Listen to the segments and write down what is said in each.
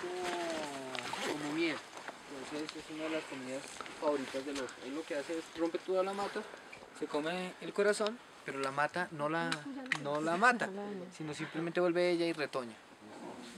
como, como miel. Entonces es una de las comidas favoritas del oso. Él lo que hace es rompe toda la mata, se come el corazón, pero la mata no la, no la mata, sino simplemente vuelve ella y retoña.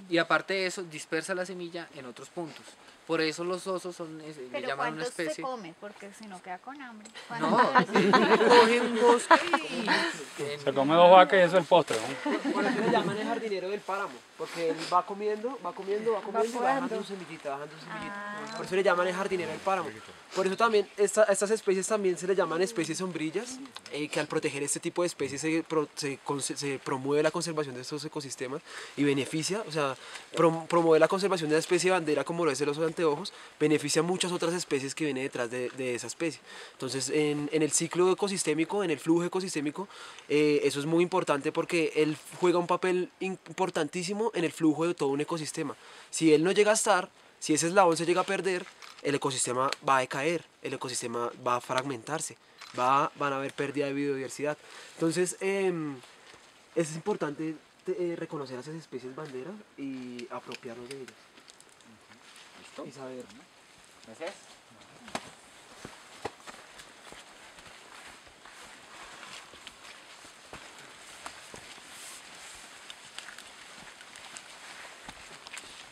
Y aparte de eso, dispersa la semilla en otros puntos. Por eso los osos son, es- le Pero llaman una ¿cuántos se especie... come? Porque si no queda con hambre. No, ¿Cuántos? coge un bosque y... Se come dos vacas y eso es el postre. ¿no? Por eso le llaman el jardinero del páramo, porque él va comiendo, va comiendo, va comiendo y va dejando su semillita, va dejando su semillita. Por eso le llaman el jardinero del páramo. Por eso también esta- estas especies también se le llaman especies sombrillas, eh, que al proteger este tipo de especies se, pro- se se promueve la conservación de estos ecosistemas y beneficia, o sea, prom- promueve la conservación de la especie bandera como lo es el oso de anteojos, beneficia muchas otras especies que vienen detrás de, esa especie. Entonces, en, en el ciclo ecosistémico, en el flujo ecosistémico, eh, eso es muy importante porque él juega un papel importantísimo en el flujo de todo un ecosistema. Si él no llega a estar, si ese eslabón se llega a perder, el ecosistema va a decaer, el ecosistema va a fragmentarse, va, van a haber pérdida de biodiversidad. Entonces, em, es importante eh, reconocer a esas especies banderas y apropiarnos de ellas. Y saber. Gracias.